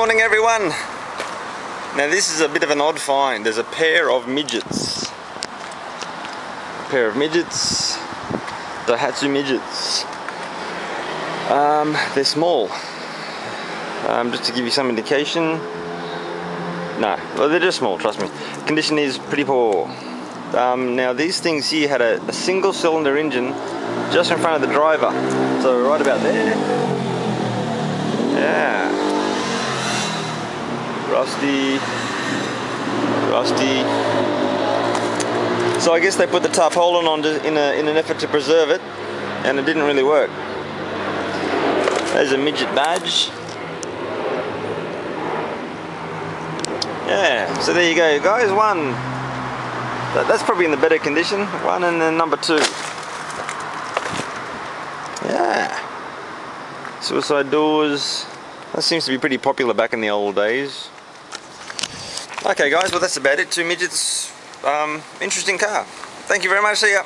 morning everyone. Now this is a bit of an odd find. There's a pair of midgets. A pair of midgets. Daihatsu midgets. Um, they're small. Um, just to give you some indication. No, well they're just small, trust me. Condition is pretty poor. Um, now these things here had a, a single cylinder engine just in front of the driver. So right about there. Rusty. Rusty. So I guess they put the tarpaulin on in, a, in an effort to preserve it and it didn't really work. There's a midget badge. Yeah, so there you go guys, one. That, that's probably in the better condition. One and then number two. Yeah. Suicide doors. That seems to be pretty popular back in the old days. Okay guys, well that's about it. Two midgets. Um, interesting car. Thank you very much. See ya.